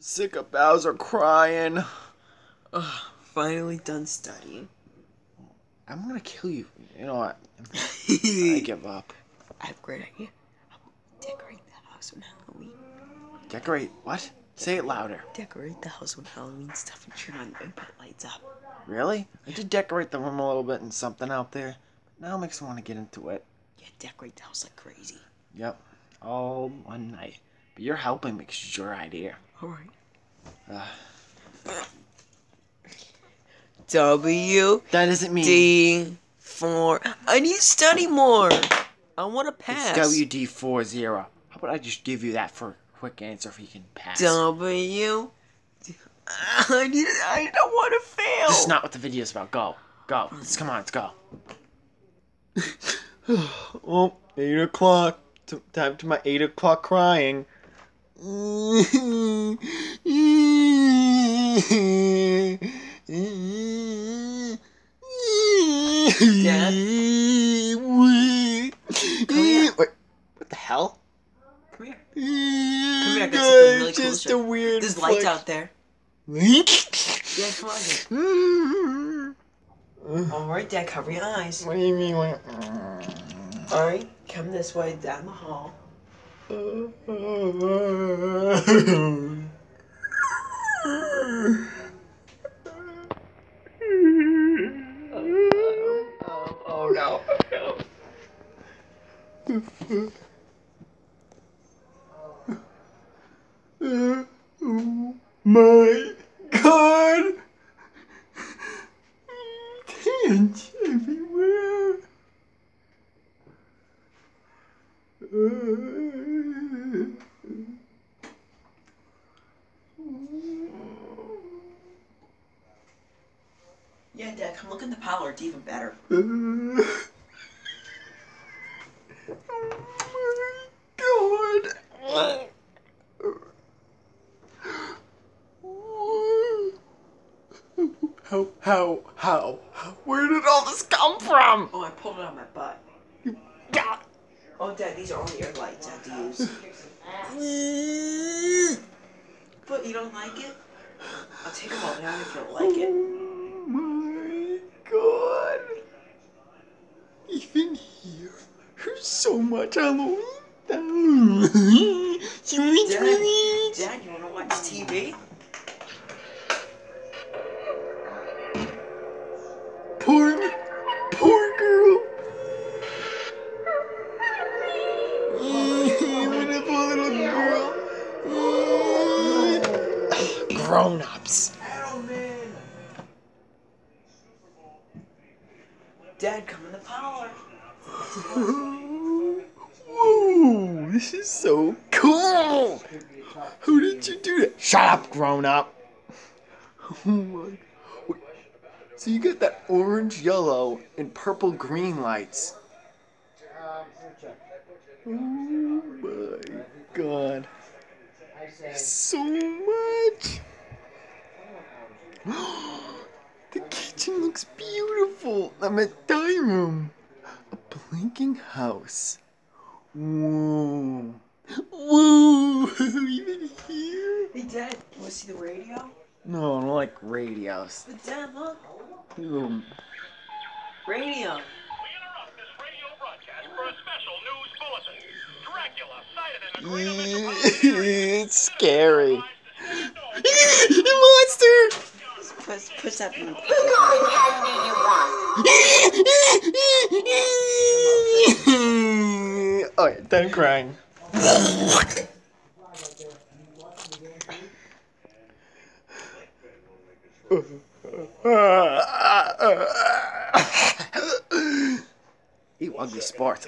Sick of Bowser crying. Ugh, finally done studying. I'm gonna kill you. You know what? I give up. I have a great idea. I'll decorate the house with Halloween. Decorate what? Say it louder. Decorate the house with Halloween stuff and turn on the lights up. Really? I did decorate the room a little bit and something out there. But now it makes me want to get into it. Yeah, decorate the house like crazy. Yep. All one night. But you're helping me 'cause it's your idea. Alright. Uh, W that isn't me. D four. I need to study more. I want to pass. It's WD40. How about I just give you that for a quick answer if you can pass? W. I need. I don't want to fail. This is not what the video is about. Go. Go. Let's, come on, let's go. oh, 8 o'clock. Time to my 8 o'clock crying. Dad? Wait, what the hell? Come here. Come here, I got something really cool to Just show a weird. There's lights out there. Link. Yeah, come on. Here. All right, Dad, cover your eyes. What do you mean? What? All right, come this way down the hall. Oh. My god! Tinge Yeah, Dad, come look in the parlor. It's even better. Oh my god! How, how, how? Where did all this come from? Oh, I pulled it out of my butt. God. Oh, Dad, these are all your lights I have to use. But you don't like it? I'll take them all down if you don't like it. Oh God. Even here, there's so much Halloween. Sweet Dad, Halloween. Dad, you want to watch TV? Poor, poor girl. what little girl. Grown-ups. Dad, come in the parlor. Whoa, this is so cool. Who did you do that? Shut up, grown-up. Oh my. So you got that orange, yellow, and purple, green lights. Oh my god. So much. The kitchen looks beautiful. I'm at dining room. A blinking house. Whoa. Whoa. Even here? Hey, Dad, you want to see the radio? No, I don't like radios. But Dad, look. Ew. Radio. We interrupt this radio broadcast for a special news bulletin. Dracula sighted in the greater metropolitan area. it's scary. Citizens know Monster! Push, push that button. okay, done crying. You ugly sport.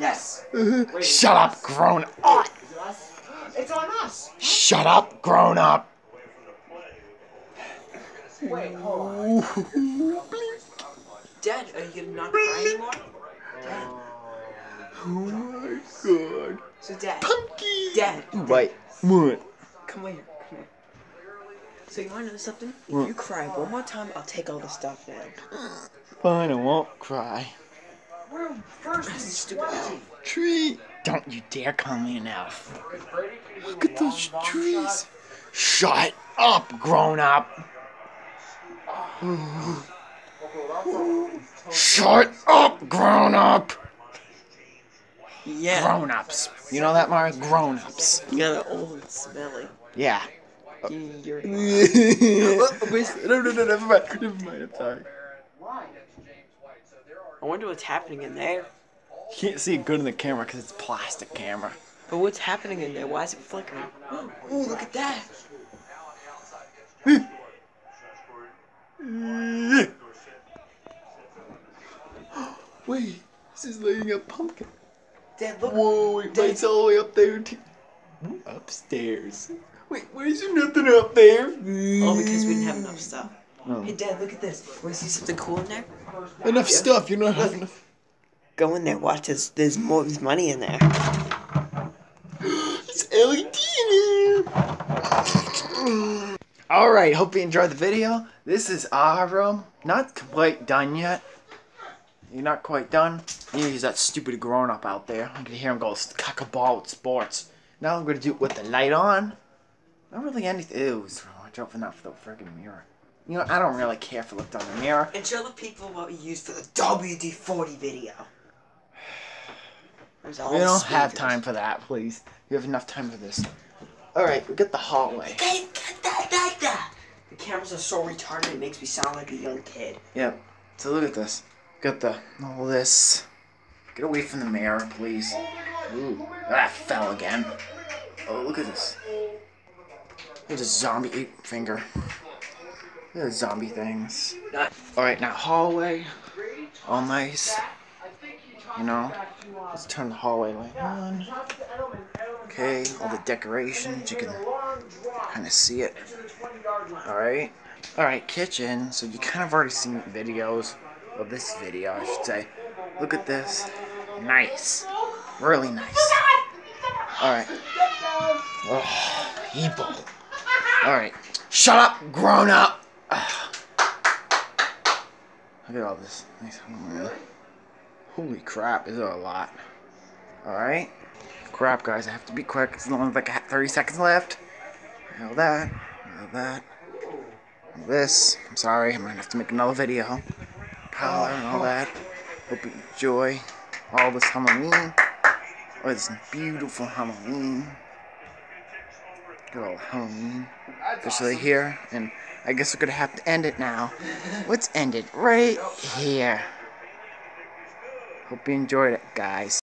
Yes. Shut up, grown up. It's on us. Shut up, grown up. Wait, hold on. Dad, are you gonna not cry anymore? Dad. Oh my god. So, Dad. Punky. Dad. Wait, what? Come here. Come here. So you wanna know something? If What? you cry one more time, I'll take all the stuff down. Fine, I won't cry. We're first, you stupid. Treat. Don't you dare call me an elf. Look at those trees. Shut up, grown up. Shut up, grown up. Yeah. Grown ups. You know that, Mara? Grown ups. You got an old and smelly. Yeah. You're, no, no, no, never mind. Never mind, I'm sorry. I wonder what's happening in there. You can't see it good in the camera because it's plastic camera. But what's happening in there? Why is it flickering? Oh, look at that. Wait, this is lighting up pumpkin. Dad, look. Whoa, it Dad. lights all the way up there too. Upstairs. Wait, why is there nothing up there? Oh, because we didn't have enough stuff. Oh. Hey, Dad, look at this. Want to see something cool in there? Enough stuff, you don't have enough. Go in there. Watch. There's, there's more. There's money in there. It's LED in here. Alright, hope you enjoyed the video. This is our room. Not quite done yet. You're not quite done. He's that stupid grown up out there. I can hear him go cock a ball with sports. Now I'm gonna do it with the light on. Not really anything. Ew, watch out for not for the friggin' mirror. You know, I don't really care if I looked on the mirror. And show the people what we used for the WD-40 video. There's all We don't have time for that, please. We have enough time for this. Alright, we get the hallway. The cameras are so retarded it makes me sound like a young kid. Yep. So look at this. Got the all this. Get away from the mirror, please. Ooh, ah, that fell again. Oh, look at this. There's a zombie eight finger. Look at the zombie things. All right, now hallway. All nice. You know. Let's turn the hallway light on. Okay, all the decorations. You can kind of see it. Alright. Alright, kitchen. So you kind of already seen videos of this video, I should say. Look at this. Nice. Really nice. Alright. Oh, people. Alright. Shut up, grown up. Look at all this. Nice. Holy crap, is there a lot? Alright. Crap, guys, I have to be quick. It's only like 30 seconds left. All that. All that. All this. I'm sorry, I'm gonna have to make another video. Color and all that. Hope you enjoy all this Halloween. Oh, this beautiful Halloween. Good old Halloween. Especially here. And I guess we're gonna have to end it now. Let's end it right here. Hope you enjoyed it, guys.